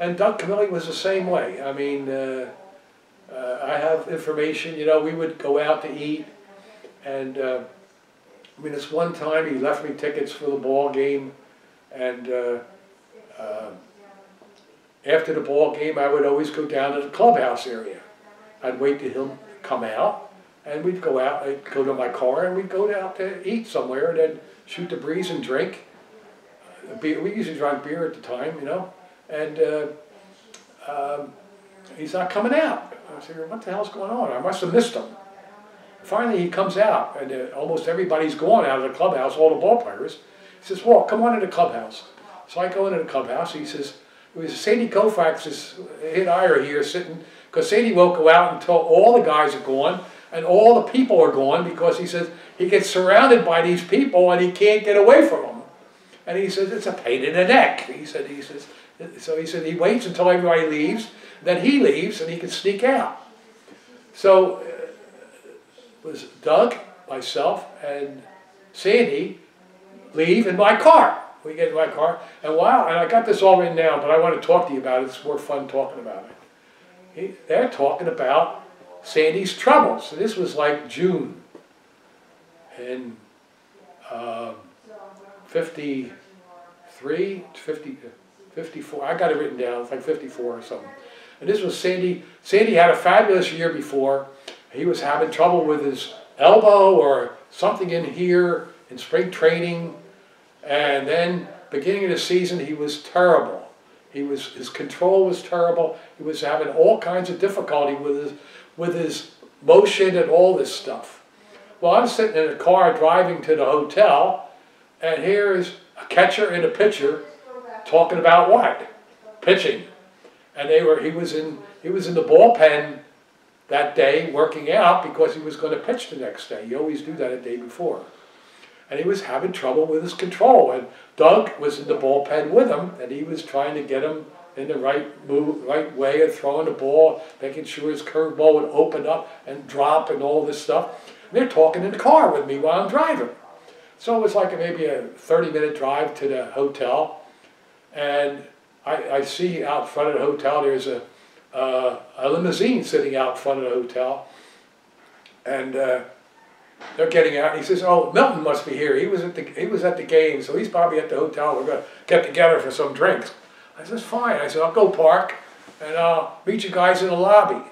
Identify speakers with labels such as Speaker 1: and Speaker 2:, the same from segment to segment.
Speaker 1: And, Doug Camilli was the same way. I mean, uh, uh, I have information, you know, we would go out to eat and uh, I mean, this one time he left me tickets for the ball game and uh, uh, after the ball game I would always go down to the clubhouse area. I'd wait till him come out and we'd go out, I'd go to my car and we'd go out to eat somewhere and then shoot the breeze and drink. Uh, beer, we usually drank beer at the time, you know, and uh, um, he's not coming out. I said, what the hell's going on? I must have missed him. Finally, he comes out, and uh, almost everybody's gone out of the clubhouse, all the ball players. He says, Walt, come on in the clubhouse. So I go into the clubhouse. He says, it was Sandy Koufax is hit Ira here sitting, because Sandy won't go out until all the guys are gone and all the people are gone because he says he gets surrounded by these people and he can't get away from them. And he says, it's a pain in the neck. He said, he says, so he said he waits until everybody leaves, then he leaves and he can sneak out. So uh, was Doug, myself, and Sandy leave in my car. We get in my car, and wow, and I got this all written down, but I want to talk to you about it. It's more fun talking about it. He, they're talking about Sandy's troubles. So this was like June in um, 53, 50, 54. I got it written down. It's like 54 or something. And this was Sandy. Sandy had a fabulous year before. He was having trouble with his elbow or something in here in spring training. And then beginning of the season, he was terrible. He was, his control was terrible. He was having all kinds of difficulty with his, with his motion and all this stuff. Well, I'm sitting in a car driving to the hotel, and here's a catcher and a pitcher talking about what? Pitching. And they were, he was in, he was in the bullpen that day working out because he was going to pitch the next day. You always do that a day before. And he was having trouble with his control. And Doug was in the bullpen with him, and he was trying to get him in the right move, right way of throwing the ball, making sure his curveball would open up and drop and all this stuff. And they're talking in the car with me while I'm driving. So it was like maybe a 30 minute drive to the hotel. And I, I see out front of the hotel there's a, uh, a limousine sitting out front of the hotel. And uh, they're getting out. He says, "Oh, Milton must be here. He was at the he was at the game, so he's probably at the hotel. We're gonna get together for some drinks." I says, "Fine." I said, "I'll go park, and I'll meet you guys in the lobby."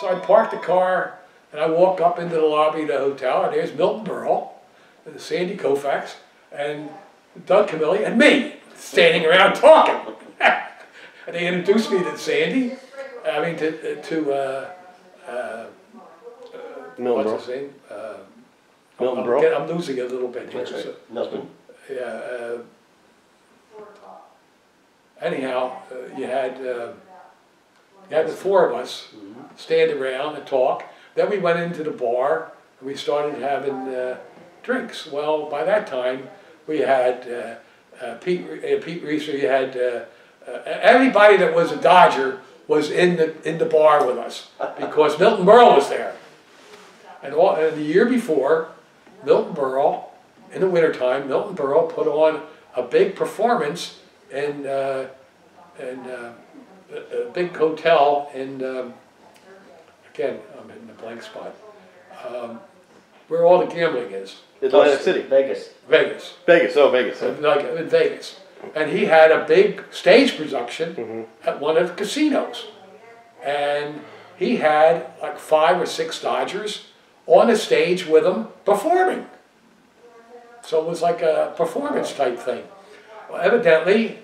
Speaker 1: So I parked the car, and I walk up into the lobby of the hotel, and there's Milton Berle, and Sandy Koufax, and Doug Camilli, and me standing around talking. and they introduced me to Sandy. I mean, to to. Uh, uh,
Speaker 2: Milton
Speaker 1: what's his name? Uh,
Speaker 2: Milton
Speaker 1: I'm? I'm losing a little bit here. So-
Speaker 3: Milton.
Speaker 1: yeah. Uh, anyhow, uh, you had uh, you had the four of us stand around and talk. Then we went into the bar and we started having uh, drinks. Well, by that time we had uh, Pete uh, Pete Reiser. You had uh, uh, everybody that was a Dodger was in the in the bar with us because Milton Berle was there. And, all, and the year before, Milton Berle, in the wintertime, Milton Berle put on a big performance in, uh, in uh, a, a big hotel in, um, again, I'm in the blank spot, um, where all the gambling is,
Speaker 2: Atlantic City.
Speaker 3: Vegas.
Speaker 1: Vegas,
Speaker 2: Vegas, oh, Vegas.
Speaker 1: in, like, in Vegas. And he had a big stage production
Speaker 2: Mhm.
Speaker 1: at one of the casinos. And he had like five or six Dodgers on a stage with him performing. So it was like a performance type thing. Well, evidently,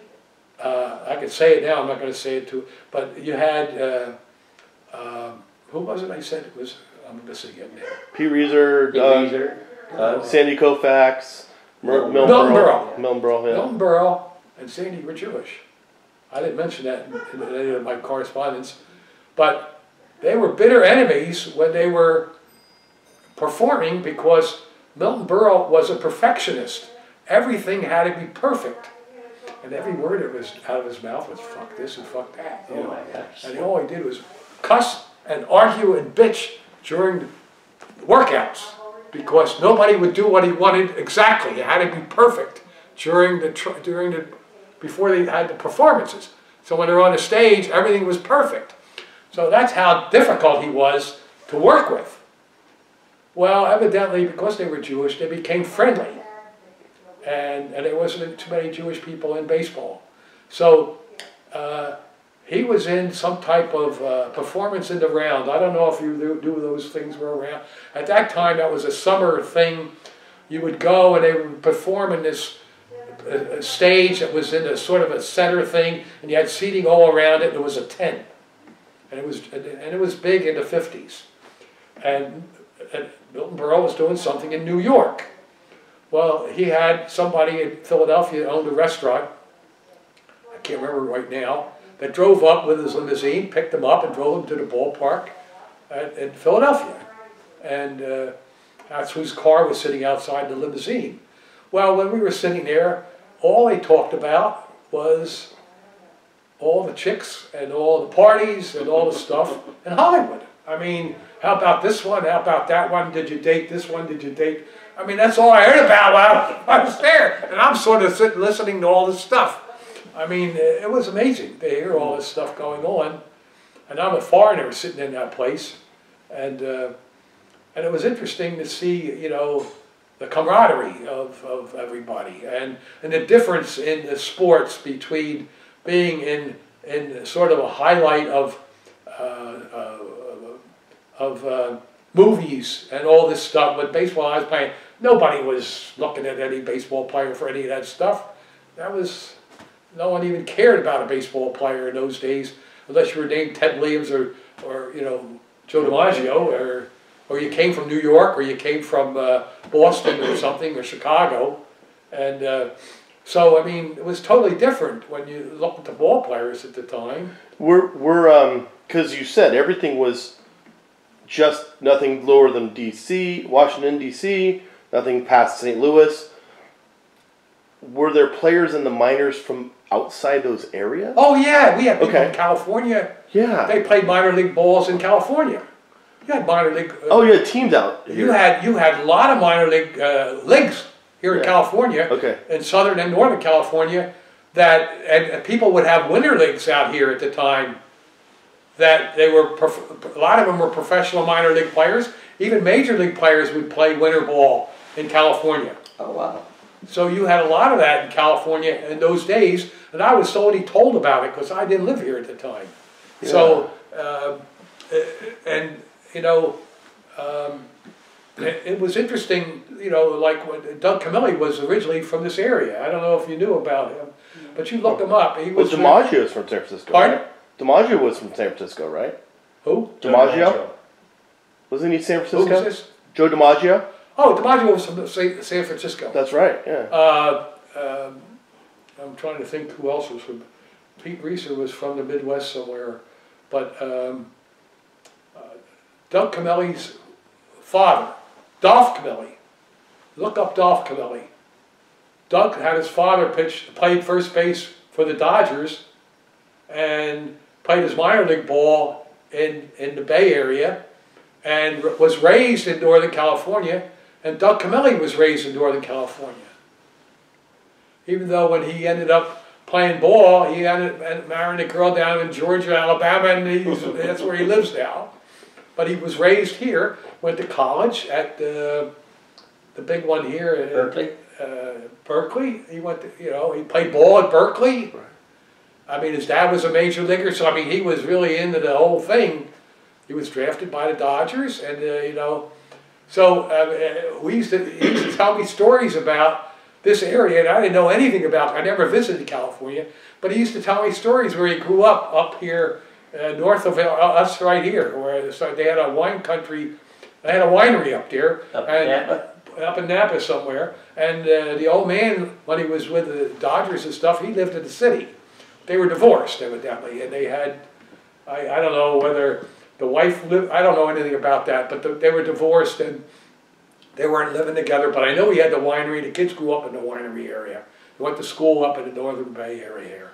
Speaker 1: uh, I could say it now, I'm not going to say it too, but you had, uh, um, who was it I said it was? I'm missing it now.
Speaker 2: Pete Reiser,
Speaker 3: Pete
Speaker 2: Doug,
Speaker 3: Reiser. Uh,
Speaker 2: Sandy Koufax, Mer-
Speaker 3: Milton
Speaker 2: Milton
Speaker 1: Berle.
Speaker 2: Berle. Milton Berle, yeah.
Speaker 1: Milton Berle and Sandy were Jewish. I didn't mention that in, in any of my correspondence, but they were bitter enemies when they were performing because Milton Berle was a perfectionist. Everything had to be perfect. And every word that was out of his mouth was fuck this and fuck that. You
Speaker 3: Oh
Speaker 1: know?
Speaker 3: my gosh.
Speaker 1: And all he did was cuss and argue and bitch during the workouts because nobody would do what he wanted exactly. It had to be perfect during the during the before they had the performances. So when they're on the stage, everything was perfect. So that's how difficult he was to work with. Well, evidently, because they were Jewish, they became friendly. And, and there wasn't too many Jewish people in baseball. So uh, he was in some type of uh, performance in the round. I don't know if you do, those things were around. At that time, that was a summer thing. You would go and they would perform in this uh, stage that was in a sort of a center thing, and you had seating all around it. And it was a tent, and it was and it was big in the fifties. And, and Milton Berle was doing something in New York. Well, he had somebody in Philadelphia owned a restaurant. I can't remember right now. That drove up with his limousine, picked him up, and drove him to the ballpark at, in Philadelphia. And uh, that's whose car was sitting outside the limousine. Well, when we were sitting there, all they talked about was all the chicks and all the parties and all the stuff in Hollywood. I mean, how about this one? How about that one? Did you date this one? Did you date? I mean, that's all I heard about while I was there. And I'm sort of sitting listening to all this stuff. I mean, it was amazing to hear all this stuff going on. And I'm a foreigner sitting in that place. And, uh, and it was interesting to see, you know, the camaraderie of, of everybody and, and the difference in the sports between being in, in sort of a highlight of, uh, uh, of uh, movies and all this stuff. But baseball I was playing, nobody was looking at any baseball player for any of that stuff. That was, no one even cared about a baseball player in those days, unless you were named Ted Williams or, or you know, Joe DiMaggio or or you came from New York, or you came from uh, Boston or something, or Chicago. And uh, so, I mean, it was totally different when you looked at the ball players at the time.
Speaker 2: We're, we're, um, cause you said everything was just nothing lower than DC, Washington DC, nothing past St. Louis. Were there players in the minors from outside those areas?
Speaker 1: Oh, yeah, we had people
Speaker 2: Okay.
Speaker 1: in California.
Speaker 2: Yeah.
Speaker 1: They played minor league balls in California. You had minor league. Uh,
Speaker 2: oh, you had teams out here.
Speaker 1: You had you had a lot of minor league uh, leagues here in California,
Speaker 2: Okay.
Speaker 1: in Southern and Northern California, that and, and people would have winter leagues out here at the time. That they were prof- a lot of them were professional minor league players. Even major league players would play winter ball in California.
Speaker 3: Oh, wow.
Speaker 1: So you had a lot of that in California in those days, and I was only told about it because I didn't live here at the time. So, um, uh, and you know, um, it, it was interesting. You know, like when Doug Camilli was originally from this area. I don't know if you knew about him, but you look him up. He
Speaker 2: Well,
Speaker 1: was
Speaker 2: DiMaggio is from San Francisco.
Speaker 1: Pardon?
Speaker 2: Right? DiMaggio was from San Francisco, right?
Speaker 1: who?
Speaker 2: DiMaggio? Wasn't he San
Speaker 1: Who
Speaker 2: Francisco?
Speaker 1: was this?
Speaker 2: Joe DiMaggio?
Speaker 1: Oh, DiMaggio was from Sa- San Francisco.
Speaker 2: That's right, yeah.
Speaker 1: Uh, um, I'm trying to think who else was from. Pete Reiser was from the Midwest somewhere, but um, uh, Doug Camilli's father, Dolph Camilli. Look up Dolph Camilli. Doug had his father pitch, played first base for the Dodgers, and played his minor league ball in in the Bay Area, and was raised in Northern California. And Doug Camilli was raised in Northern California even though when he ended up playing ball, he ended up marrying a girl down in Georgia, Alabama, and he's, that's where he lives now. But he was raised here, went to college at the, the big one here at
Speaker 3: Berkeley?
Speaker 1: Uh, Berkeley. He went to, you know, he played ball at Berkeley. Right. I mean, his dad was a major leaguer, so I mean, he was really into the whole thing. He was drafted by the Dodgers, and uh, you know, so uh, we used to he used to tell me stories about this area, and I didn't know anything about. I never visited California, but he used to tell me stories where he grew up up here uh, north of uh, us, right here, where so they had a wine country. They had a winery up there,
Speaker 3: Up in
Speaker 1: and
Speaker 3: Napa?
Speaker 1: up in Napa somewhere. And uh, the old man, when he was with the Dodgers and stuff, he lived in the city. They were divorced, evidently, and they had, I, I don't know whether the wife lived, I don't know anything about that, but the, they were divorced and they weren't living together. But I know he had the winery. The kids grew up in the winery area. They went to school up in the Northern Bay area here.